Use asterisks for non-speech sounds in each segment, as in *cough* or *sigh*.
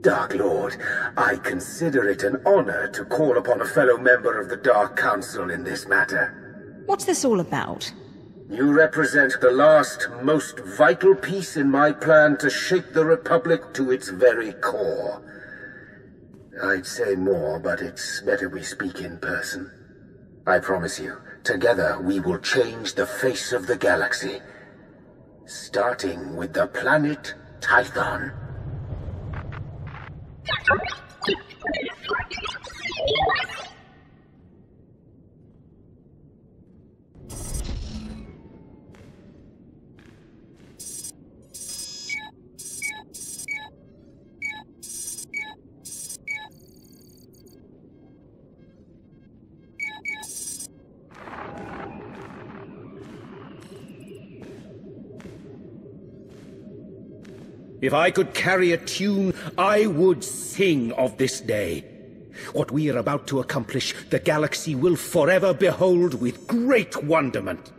Dark Lord, I consider it an honor to call upon a fellow member of the Dark Council in this matter. What's this all about? You represent the last, most vital piece in my plan to shake the Republic to its very core. I'd say more, but it's better we speak in person. I promise you, together we will change the face of the galaxy. Starting with the planet Tython. *laughs* If I could carry a tune, I would sing of this day. What we are about to accomplish, the galaxy will forever behold with great wonderment.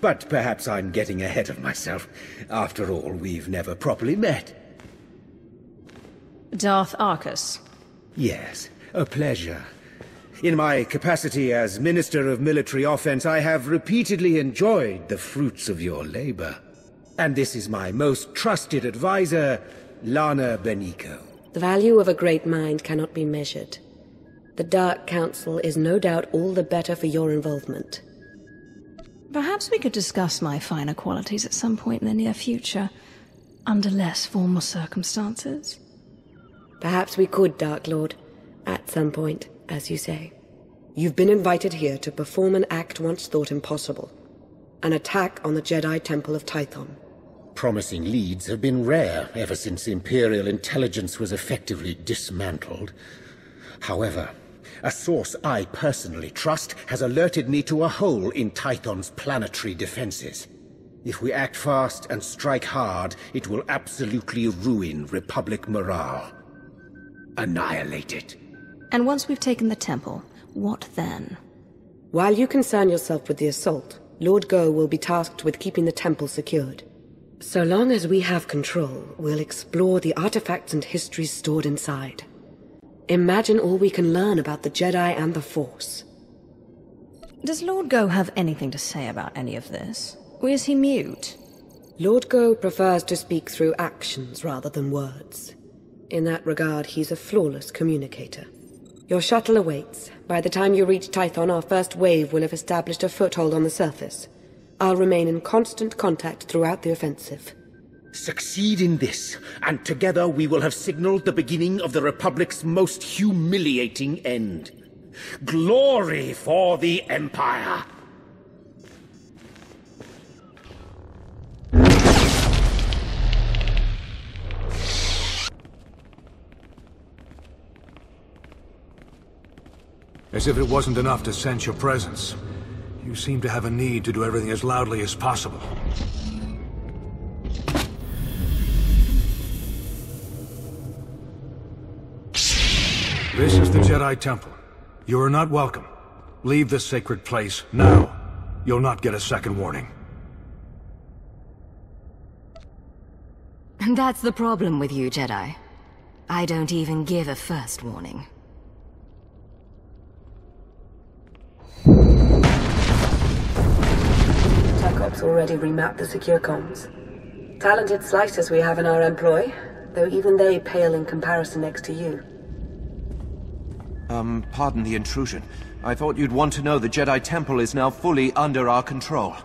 But perhaps I'm getting ahead of myself. After all, we've never properly met. Darth Arkous. Yes, a pleasure. In my capacity as Minister of Military Offense, I have repeatedly enjoyed the fruits of your labor. And this is my most trusted advisor, Lana Beniko. The value of a great mind cannot be measured. The Dark Council is no doubt all the better for your involvement. Perhaps we could discuss my finer qualities at some point in the near future, under less formal circumstances. Perhaps we could, Dark Lord, at some point as you say. You've been invited here to perform an act once thought impossible. An attack on the Jedi Temple of Tython. Promising leads have been rare ever since Imperial intelligence was effectively dismantled. However, a source I personally trust has alerted me to a hole in Tython's planetary defenses. If we act fast and strike hard, it will absolutely ruin Republic morale. Annihilate it. And once we've taken the temple, what then? While you concern yourself with the assault, Lord Goh will be tasked with keeping the temple secured. So long as we have control, we'll explore the artifacts and histories stored inside. Imagine all we can learn about the Jedi and the Force. Does Lord Goh have anything to say about any of this? Or is he mute? Lord Goh prefers to speak through actions rather than words. In that regard, he's a flawless communicator. Your shuttle awaits. By the time you reach Tython, our first wave will have established a foothold on the surface. I'll remain in constant contact throughout the offensive. Succeed in this, and together we will have signaled the beginning of the Republic's most humiliating end. Glory for the Empire! As if it wasn't enough to sense your presence. You seem to have a need to do everything as loudly as possible. This is the Jedi Temple. You are not welcome. Leave this sacred place, now. You'll not get a second warning. That's the problem with you, Jedi. I don't even give a first warning. TechOps already remapped the secure comms. Talented slicers we have in our employ, though even they pale in comparison next to you. Um, pardon the intrusion. I thought you'd want to know the Jedi Temple is now fully under our control.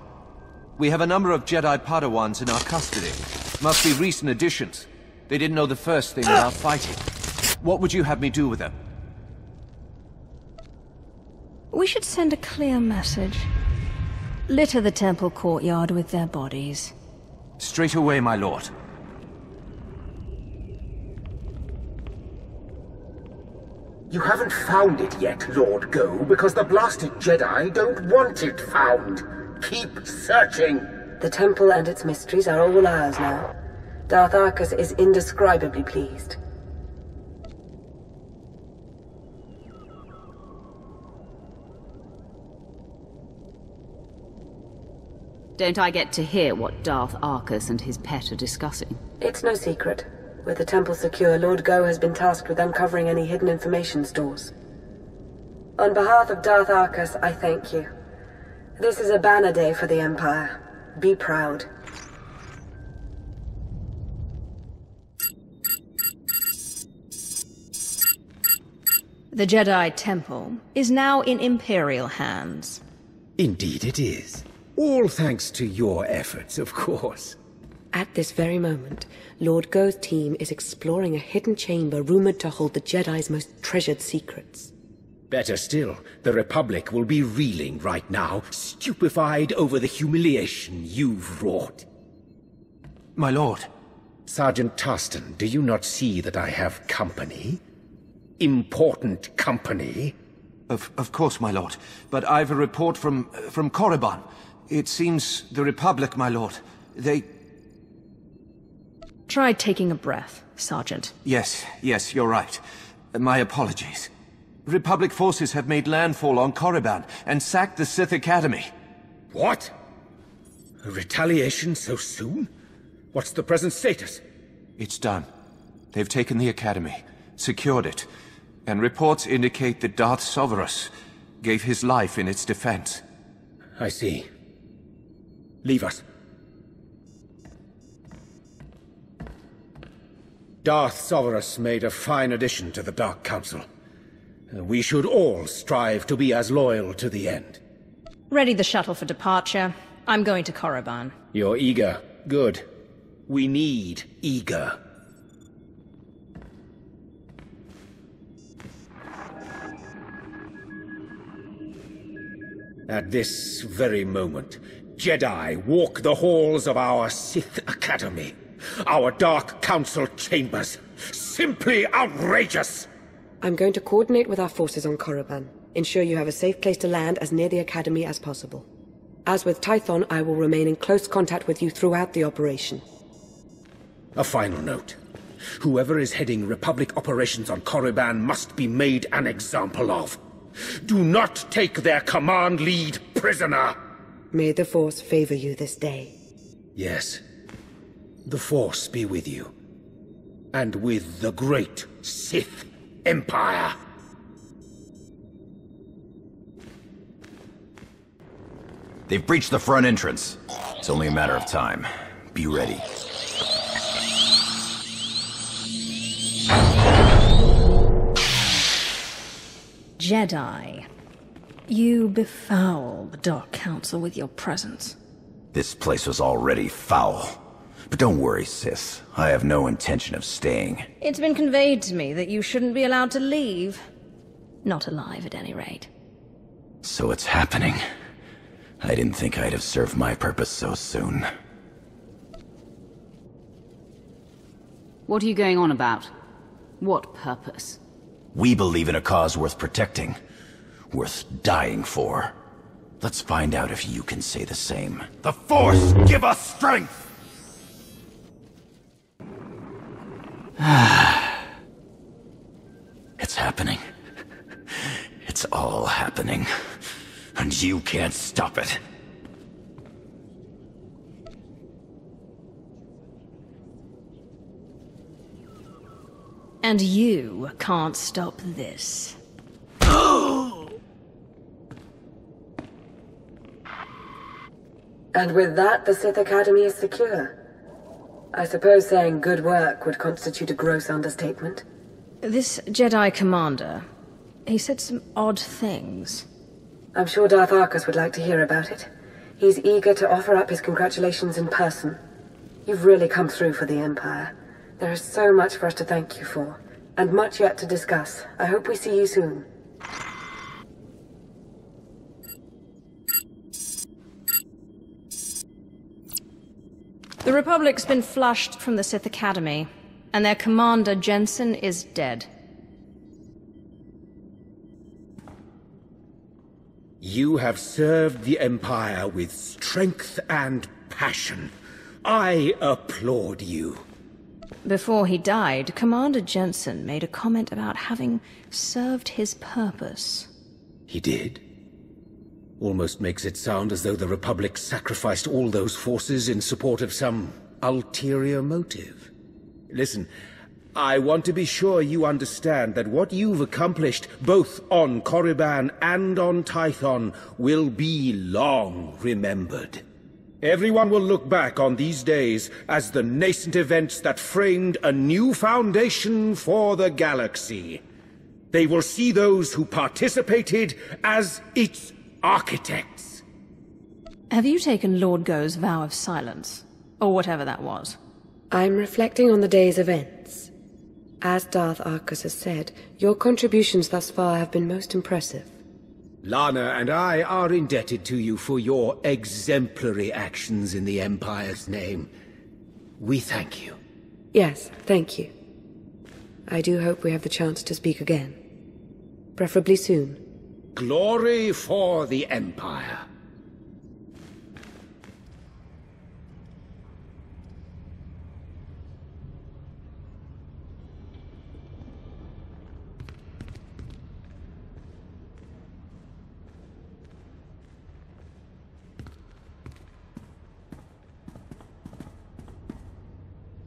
We have a number of Jedi Padawans in our custody. Must be recent additions. They didn't know the first thing about fighting. What would you have me do with them? We should send a clear message. Litter the temple courtyard with their bodies. Straight away, my lord. You haven't found it yet, Lord Goh, because the blasted Jedi don't want it found. Keep searching. The temple and its mysteries are all ours now. Darth Arkous is indescribably pleased. Don't I get to hear what Darth Arkous and his pet are discussing? It's no secret. With the temple secure, Lord Goh has been tasked with uncovering any hidden information stores. On behalf of Darth Arkous, I thank you. This is a banner day for the Empire. Be proud. The Jedi Temple is now in Imperial hands. Indeed it is. All thanks to your efforts, of course. At this very moment, Lord Goh's team is exploring a hidden chamber rumored to hold the Jedi's most treasured secrets. Better still, the Republic will be reeling right now, stupefied over the humiliation you've wrought. My lord. Sergeant Tarston, do you not see that I have company? Important company? Of, of course, my lord. But I've a report from, from Korriban. It seems the Republic, my lord, they... Try taking a breath, Sergeant. Yes, yes, you're right. My apologies. Republic forces have made landfall on Korriban and sacked the Sith Academy. What? A retaliation so soon? What's the present status? It's done. They've taken the Academy, secured it, and reports indicate that Darth Soverus gave his life in its defense. I see. Leave us. Darth Soverus made a fine addition to the Dark Council. We should all strive to be as loyal to the end. Ready the shuttle for departure. I'm going to Korriban. You're eager. Good. We need eager. At this very moment, Jedi walk the halls of our Sith Academy, our Dark Council chambers. Simply outrageous! I'm going to coordinate with our forces on Korriban. Ensure you have a safe place to land as near the Academy as possible. As with Tython, I will remain in close contact with you throughout the operation. A final note. Whoever is heading Republic operations on Korriban must be made an example of. Do not take their command lead prisoner! May the Force favor you this day. Yes. The Force be with you. And with the great Sith Empire. They've breached the front entrance. It's only a matter of time. Be ready. Jedi. You befoul the Dark Council with your presence. This place was already foul. But don't worry, sis. I have no intention of staying. It's been conveyed to me that you shouldn't be allowed to leave. Not alive, at any rate. So it's happening. I didn't think I'd have served my purpose so soon. What are you going on about? What purpose? We believe in a cause worth protecting. Worth dying for. Let's find out if you can say the same. The Force, give us strength! *sighs* it's happening. It's all happening. And you can't stop it. And you can't stop this. And with that, the Sith Academy is secure. I suppose saying good work would constitute a gross understatement. This Jedi commander, he said some odd things. I'm sure Darth Arcus would like to hear about it. He's eager to offer up his congratulations in person. You've really come through for the Empire. There is so much for us to thank you for, and much yet to discuss. I hope we see you soon. The Republic's been flushed from the Sith Academy, and their commander, Jensyn, is dead. You have served the Empire with strength and passion. I applaud you. Before he died, Commander Jensyn made a comment about having served his purpose. He did? Almost makes it sound as though the Republic sacrificed all those forces in support of some ulterior motive. Listen, I want to be sure you understand that what you've accomplished, both on Korriban and on Tython, will be long remembered. Everyone will look back on these days as the nascent events that framed a new foundation for the galaxy. They will see those who participated as its architects. Have you taken Lord Goh's vow of silence? Or whatever that was? I'm reflecting on the day's events. As Darth Arkous has said, your contributions thus far have been most impressive. Lana and I are indebted to you for your exemplary actions in the Empire's name. We thank you. Yes, thank you. I do hope we have the chance to speak again. Preferably soon. Glory for the Empire.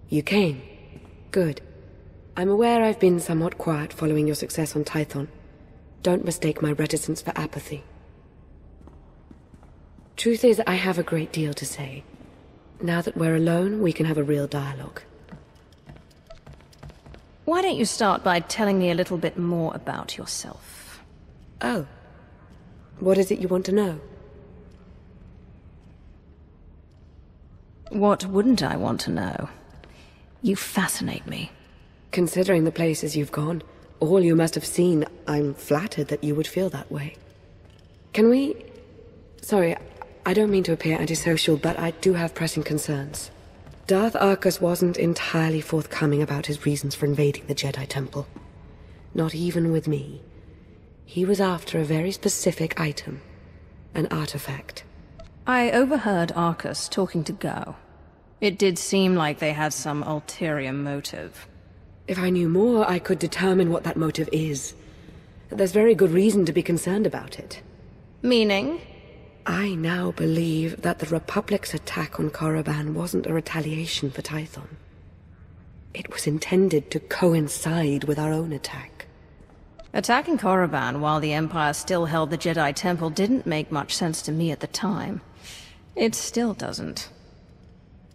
You came. Good. I'm aware I've been somewhat quiet following your success on Tython. Don't mistake my reticence for apathy. Truth is, I have a great deal to say. Now that we're alone, we can have a real dialogue. Why don't you start by telling me a little bit more about yourself? Oh. What is it you want to know? What wouldn't I want to know? You fascinate me. Considering the places you've gone, all you must have seen, I'm flattered that you would feel that way. Can we... Sorry, I don't mean to appear antisocial, but I do have pressing concerns. Darth Arkous wasn't entirely forthcoming about his reasons for invading the Jedi Temple. Not even with me. He was after a very specific item. An artifact. I overheard Arkous talking to Goh. It did seem like they had some ulterior motive. If I knew more, I could determine what that motive is. There's very good reason to be concerned about it. Meaning? I now believe that the Republic's attack on Korriban wasn't a retaliation for Tython. It was intended to coincide with our own attack. Attacking Korriban while the Empire still held the Jedi Temple didn't make much sense to me at the time. It still doesn't.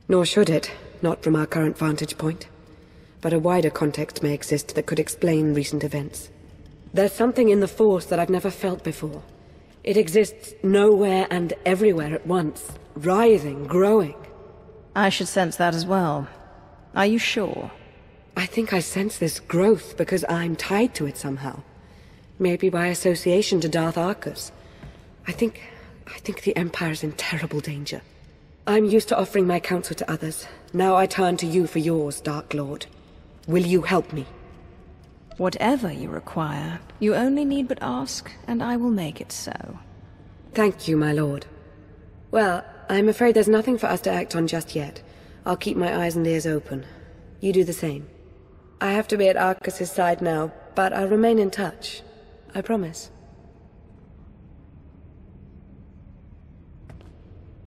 Nor should it, not from our current vantage point. But a wider context may exist that could explain recent events. There's something in the Force that I've never felt before. It exists nowhere and everywhere at once, writhing, growing. I should sense that as well. Are you sure? I think I sense this growth because I'm tied to it somehow. Maybe by association to Darth Arkous. I think... I think the Empire's in terrible danger. I'm used to offering my counsel to others. Now I turn to you for yours, Dark Lord. Will you help me? Whatever you require, you only need but ask, and I will make it so. Thank you, my lord. Well, I'm afraid there's nothing for us to act on just yet. I'll keep my eyes and ears open. You do the same. I have to be at Arkous's side now, but I'll remain in touch. I promise.